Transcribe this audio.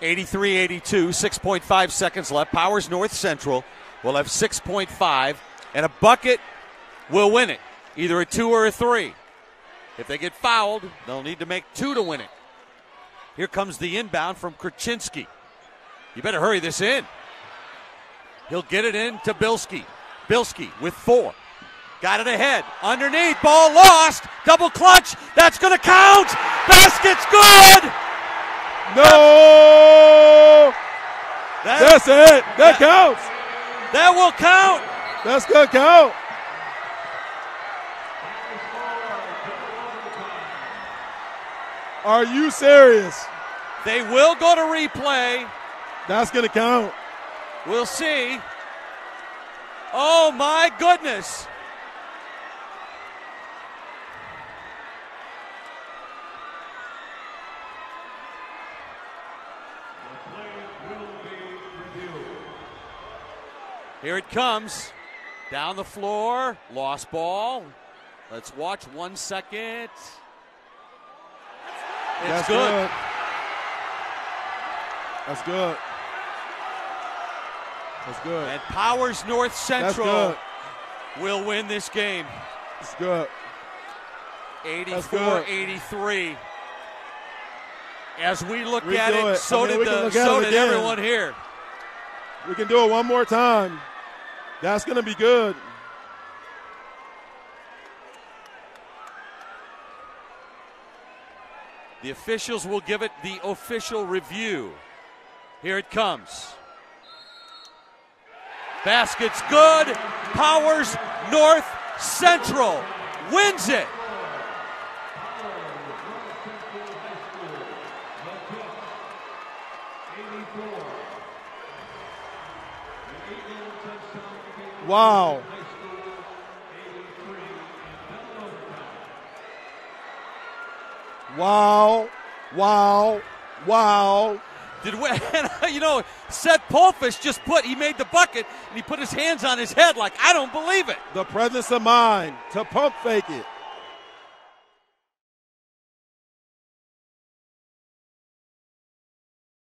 83 82, 6.5 seconds left. Powers North Central will have 6.5, and a bucket will win it, either a two or a three. If they get fouled, they'll need to make two to win it. Here comes the inbound from Kraczynski. You better hurry this in. He'll get it in to Bilski. Bilski with four. Got it ahead. Underneath. Ball lost. Double clutch. That's going to count. Basket's good. No! That, That's it. That counts. that will count. That's good count. Are you serious? They will go to replay. That's going to count. We'll see. Oh my goodness. Here it comes. Down the floor. Lost ball. Let's watch one second. It's That's good. good. That's good. That's good. And Powers North Central will win this game. That's good. 84 good. 83. As we look Redo at it, it. so I mean, did, the, so did again. everyone here. We can do it one more time. That's going to be good. The officials will give it the official review. Here it comes. Basket's good. Powers North Central wins it. Wow. Wow. Wow. Wow. Did we, and, you know Seth Polfus just put he made the bucket and he put his hands on his head like I don't believe it. The presence of mind to pump fake it.